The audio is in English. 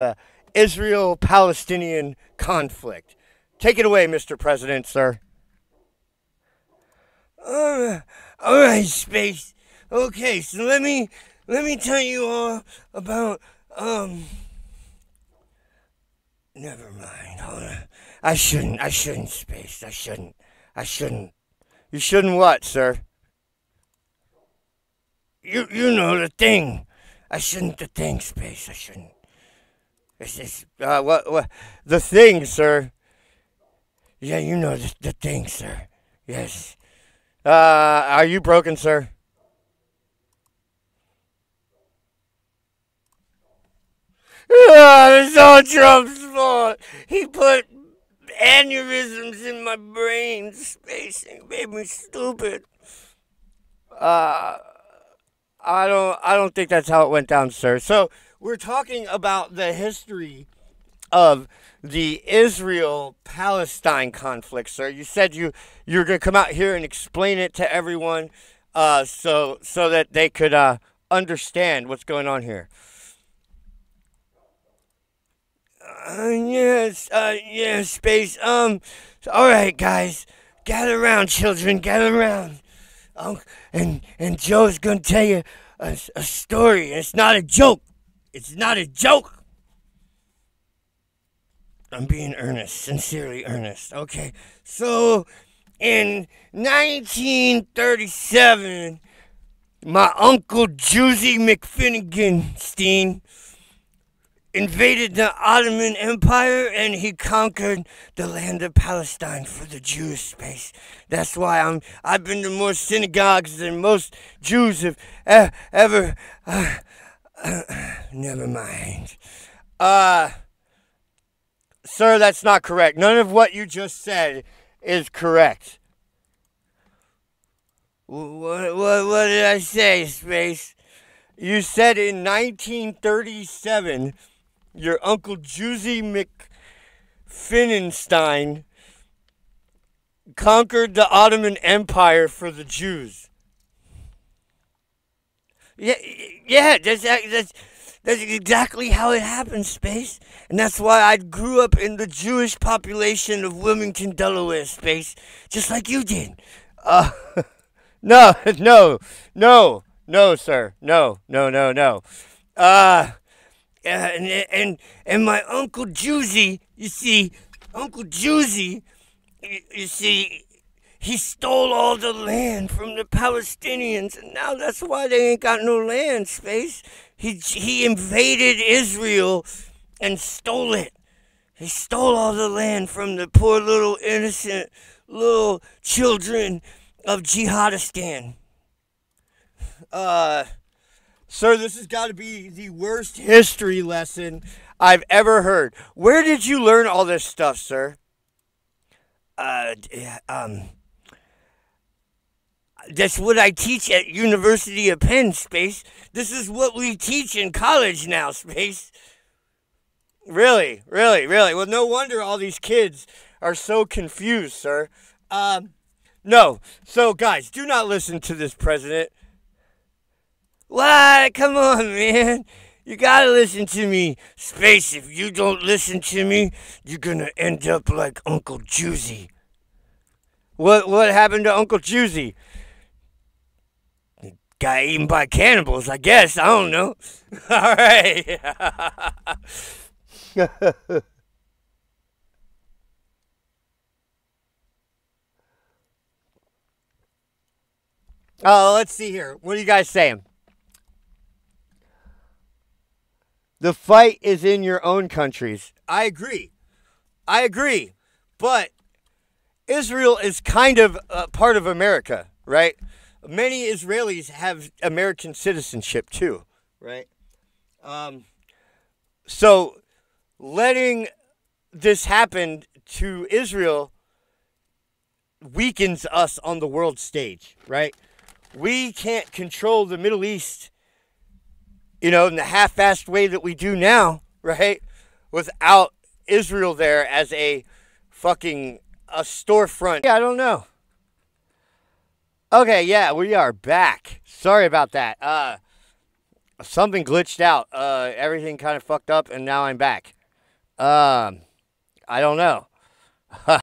uh, Israel Palestinian conflict. Take it away, Mr. President, sir. Uh, all right, Spayse. Okay, so let me let me tell you all about um. Never mind. Hold on. I shouldn't. I shouldn't, Spayse. I shouldn't. I shouldn't. You shouldn't what, sir? You you know the thing. I shouldn't the thing, Spayse. I shouldn't. It's just uh, what what the thing, sir. Yeah, you know the, the thing, sir. Yes. Uh, are you broken, sir? Ah, it's all Trump's fault. He put aneurysms in my brain, spacing, made me stupid. Uh, I don't, I don't think that's how it went down, sir. So we're talking about the history of the Israel Palestine conflict, sir. You said you you're gonna come out here and explain it to everyone, uh, so so that they could uh, understand what's going on here. Uh, yes, uh, yes, Spayse. Um, all right, guys, gather around, children, gather around. Um, and and Joe's gonna tell you a, a story. It's not a joke. It's not a joke. I'm being earnest, sincerely earnest. Okay, so in 1937, my uncle Juicy McFinnigan Steen invaded the Ottoman Empire and he conquered the land of Palestine for the Jewish space. That's why I'm I've been to more synagogues than most Jews have uh, ever. Uh, uh, never mind. Uh Sir, that's not correct. None of what you just said is correct. What, what, what did I say, Spayse? You said in 1937, your Uncle Juicy McFinnenstein conquered the Ottoman Empire for the Jews. Yeah, yeah, that's, that's, that's exactly how it happened, Spayse. And that's why I grew up in the Jewish population of Wilmington, Delaware, Spayse, just like you did. Uh, no, no, no, no, sir. No, no, no, no. Uh, and, and, and my Uncle Juicy, you see, Uncle Juicy, you, you see, he stole all the land from the Palestinians, and now that's why they ain't got no land Spayse. He, he invaded Israel and stole it. He stole all the land from the poor little innocent little children of Jihadistan. Uh, sir, this has got to be the worst history lesson I've ever heard. Where did you learn all this stuff, sir? Uh, um, that's what I teach at University of Penn, Spayse. This is what we teach in college now, Spayse. Really, really, really. Well, no wonder all these kids are so confused, sir. Um, no. So, guys, do not listen to this president. What? Come on, man. You gotta listen to me. Spayse, if you don't listen to me, you're gonna end up like Uncle Juicy. What what happened to Uncle Juicy? Got eaten by cannibals, I guess. I don't know. All right. Oh, let's see here. What are you guys saying? The fight is in your own countries. I agree. I agree. But Israel is kind of a part of America, right? Many Israelis have American citizenship too, right? Um, so letting this happen to Israel weakens us on the world stage, right? We can't control the Middle East, you know, in the half assed way that we do now, right? Without Israel there as a fucking a storefront. Yeah, I don't know. Okay, yeah, we are back. Sorry about that. Uh something glitched out. Uh, everything kind of fucked up, and now I'm back. Um, I don't know.